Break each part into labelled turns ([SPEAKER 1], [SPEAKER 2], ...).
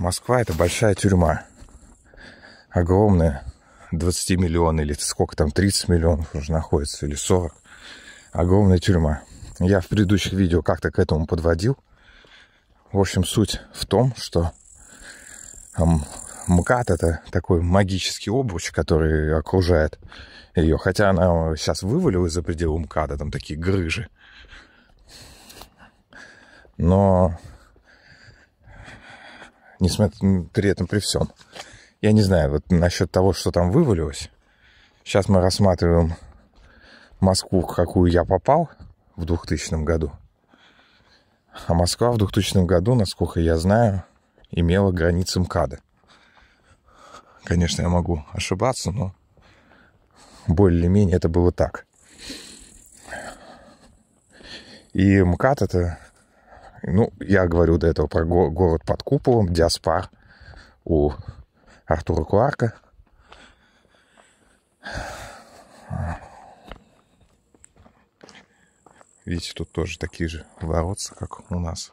[SPEAKER 1] Москва это большая тюрьма. Огромная. 20 миллионов или сколько там, 30 миллионов уже находится, или 40. Огромная тюрьма. Я в предыдущих видео как-то к этому подводил. В общем, суть в том, что МКАД это такой магический обруч, который окружает ее. Хотя она сейчас вывалилась за пределы МКАДа, там такие грыжи. Но несмотря при этом, при всем, я не знаю, вот насчет того, что там вывалилось. Сейчас мы рассматриваем Москву, в какую я попал в 2000 году. А Москва в 2000 году, насколько я знаю, имела границы МКАДа. Конечно, я могу ошибаться, но более-менее это было так. И МКАД это, ну, я говорю до этого про город под куполом, Диаспар у Артура Кларка. Видите, тут тоже такие же воротца, как у нас.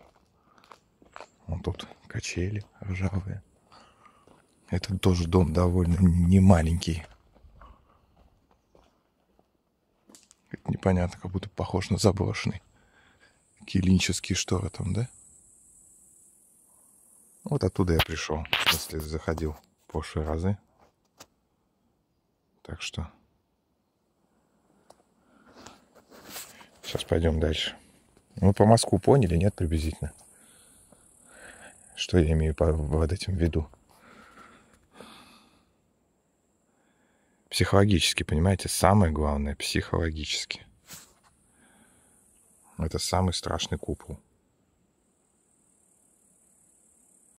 [SPEAKER 1] Вот тут качели ржавые. Это тоже дом довольно не маленький. Это непонятно, как будто похож на заброшенный. Какие линческие шторы там, да? Вот оттуда я пришел, в смысле заходил в прошлые разы. Так что сейчас пойдем дальше. Ну, по Москву поняли, нет, приблизительно? Что я имею под этим в виду? Психологически, понимаете, самое главное психологически. Это самый страшный купол.